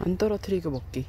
안 떨어뜨리고 먹기.